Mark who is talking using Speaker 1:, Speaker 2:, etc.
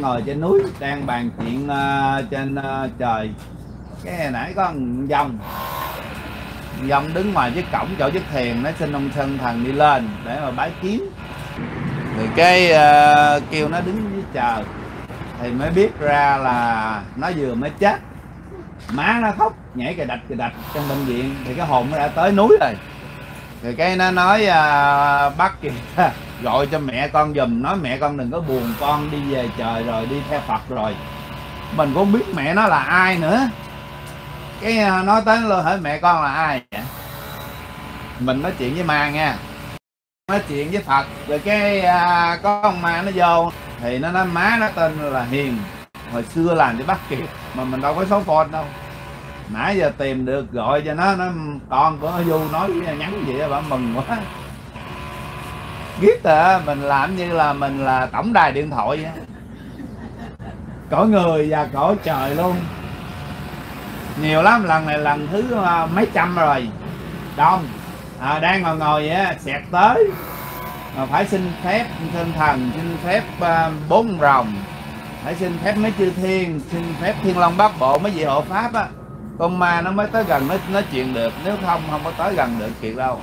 Speaker 1: ngồi trên núi đang bàn chuyện uh, trên uh, trời. Cái nãy có dòng. Dòng đứng ngoài chiếc cổng chỗ chiếc thiền nó xin ông sơn thần đi lên để mà bái kiến. Thì cái uh, kêu nó đứng dưới chờ thì mới biết ra là nó vừa mới chết. Má nó khóc nhảy cà đạch cà đạch trong bệnh viện. Thì cái hồn nó đã tới núi rồi. Rồi cái nó nói uh, bắt kìa gọi cho mẹ con giùm nói mẹ con đừng có buồn con đi về trời rồi đi theo phật rồi. Mình cũng không biết mẹ nó là ai nữa. Cái à, nói tới luôn hỏi mẹ con là ai vậy? Mình nói chuyện với ma nha nói chuyện với phật rồi cái à, có ông ma nó vô thì nó nói má nó tên là hiền hồi xưa làm cho bắt kịp mà mình đâu có số phone đâu. Nãy giờ tìm được gọi cho nó nó con của nó du nói nhắn gì đó bà mừng quá biết à mình làm như là mình là tổng đài điện thoại vậy cõi người và cõi trời luôn. Nhiều lắm lần này lần thứ ờ, mấy trăm rồi. Đông. À, đang ngồi ngồi vậy xẹt tới. Mà phải xin phép thiên thần xin phép uh, bốn rồng. Phải xin phép mấy chư thiên xin phép thiên long bát bộ mấy vị hộ pháp á. Con ma nó mới tới gần nó nói chuyện được. Nếu không không có tới gần được chuyện đâu.